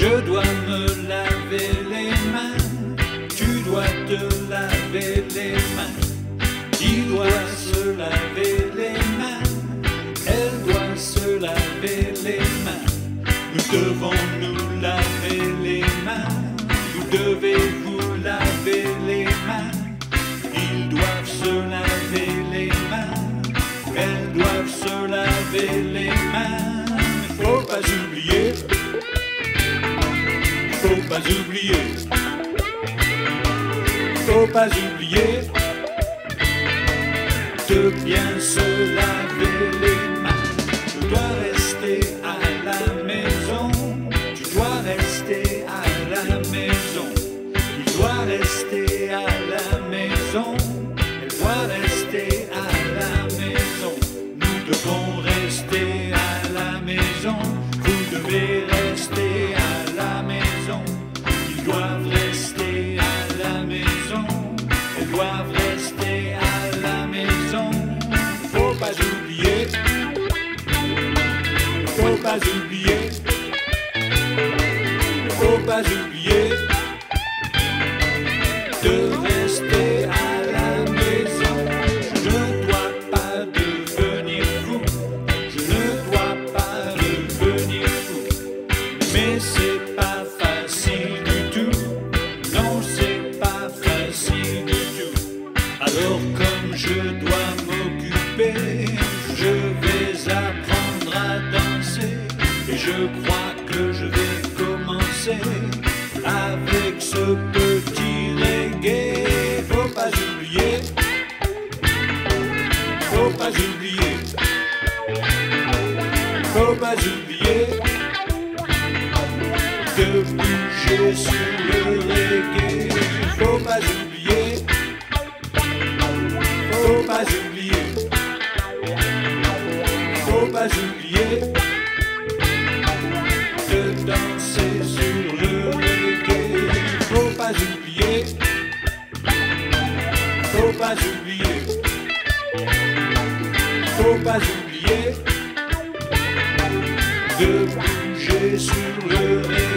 Je dois me laver les mains, tu dois te laver les mains. Il doit se laver les mains, elle doit se laver les mains. Nous devons nous laver les mains, vous devez vous laver les mains. Ils doivent se laver les mains, elles doivent se laver les mains. Faut pas oublier, faut pas oublier, faut pas oublier de bien se laver les mains. Tu dois rester à la maison, tu dois rester à la maison. Il doit rester à la maison, elle doit rester à la maison. Nous devons doivent rester à la maison, elles doivent rester à la maison. Faut pas oublier, faut pas oublier, faut pas oublier avec ce petit reggae. Faut pas oublier, faut pas oublier, faut pas oublier de bouger sur le reggae. Faut pas oublier, faut pas oublier, faut pas oublier pas oublier, faut pas oublier de bouger sur le.